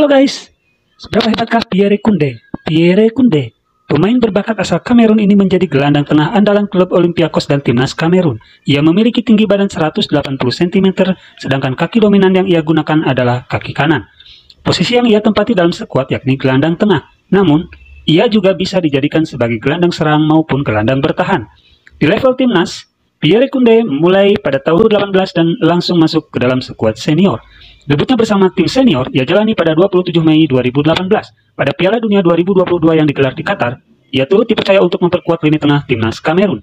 Halo guys, seberapa hebatkah Pierre Kunde? Pierre Kunde, pemain berbakat asal Kamerun ini menjadi gelandang tengah andalan klub Olympiakos dan timnas Kamerun. Ia memiliki tinggi badan 180 cm, sedangkan kaki dominan yang ia gunakan adalah kaki kanan. Posisi yang ia tempati dalam skuad yakni gelandang tengah. Namun, ia juga bisa dijadikan sebagai gelandang serang maupun gelandang bertahan. Di level timnas, Pierre Kunde mulai pada tahun 18 dan langsung masuk ke dalam skuad senior. Debutnya bersama tim senior ia jalani pada 27 Mei 2018 pada Piala Dunia 2022 yang digelar di Qatar. Ia turut dipercaya untuk memperkuat lini tengah timnas Kamerun.